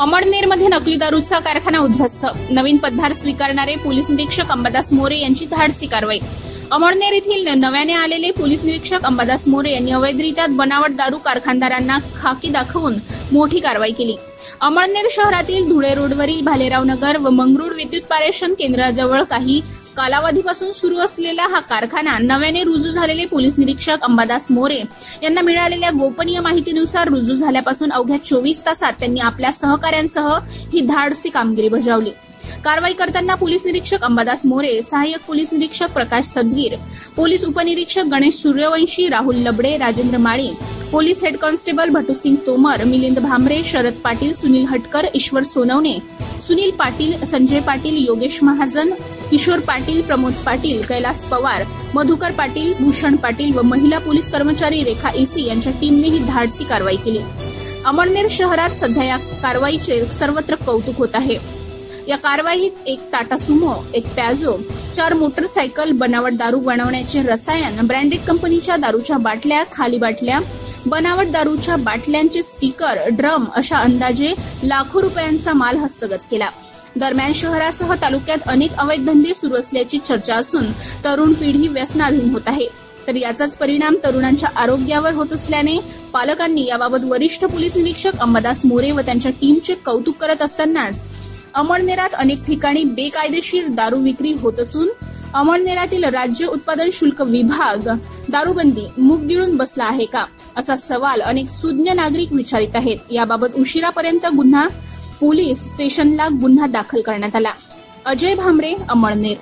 अमळनेरमध्ये नकली दारूचा कारखाना उद्ध्वस्त. नवीन पदभार स्वीकारणारे पोलीस निरीक्षक अंबादास मोरे यांची धाडसी कारवाई. अमळनेर येथील नव्याने आलेले पोलीस निरीक्षक अंबादास मोरे यांनी अवैधरित्या बनावट दारू कारखानदारांना खाकी दाखवून मोठी कारवाई केली. अमळनेर शहरातील धुळे रोडवरील भालेराव नगर व मंगरूळ विद्युत पारेषण केंद्राजवळ काही कालावधीपासून सुरू असलेला हा कारखाना नव्याने रुजू झालेले पोलीस निरीक्षक अंबादास मोरे यांना मिळालेल्या गोपनीय माहितीनुसार रुजू झाल्यापासून अवघ्या चोवीस तासात त्यांनी आपल्या सहकाऱ्यांसह ही धाडसी कामगिरी बजावली. कारवाई करताना पोलीस निरीक्षक अंबादास मोरे सहाय्यक पोलीस निरीक्षक प्रकाश सदगीर पोलीस उपनिरीक्षक Ganesh Suryawanshi Rahul Labade Rajendra Mali police head constable Bhatusing Tomar Milind Bhamre Sharad Patil Sunil Hatkar Ishwar Sonawane Sunil Patil Sanjay Patil Yogesh Mahajan Kishore Patil Pramod Patil Kailas Pawar Madhukar Patil Bhushan Patil व महिला पोलीस कर्मचारी रेखा एसी यांच्या टीमने ही धाडसी कारवाई केली. अमळनेर शहरात सध्या या कारवाईचे सर्वत्र कौतुक होत आहे. या कारवाईत एक टाटा सुमो एक पॅझो चार मोटरसायकल बनावट दारू बनवण्याचे रसायन ब्रँडेड कंपनीच्या दारूच्या बाटल्या खाली बाटल्या बनावट दारूच्या बाटल्यांचे स्टिकर ड्रम अशा अंदाजे लाखो रुपयांचा माल हस्तगत केला. दरम्यान शहरासह तालुक्यात अनेक अवैध धंदे सुरू असल्याची चर्चा असून तरुण पिढी व्यसनाधीन होत आहे. तर याचाच परिणाम तरुणांच्या आरोग्यावर होत असल्याने पालकांनी याबाबत वरिष्ठ पोलीस निरीक्षक अंबादास मोरे व त्यांच्या टीमचे कौतुक करत असतानाच अमळनेरात अनेक ठिकाणी बेकायदेशीर दारू विक्री होत असून अमळनेरातील राज्य उत्पादन शुल्क विभाग दारूबंदी मूग गिळून बसला आहे का? असा सवाल अनेक सुज्ञ नागरिक विचारित आहेत. याबाबत उशिरापर्यंत गुन्हा पोलीस स्टेशनला गुन्हा दाखल करण्यात आला. अजय भांबरे अमळनेर.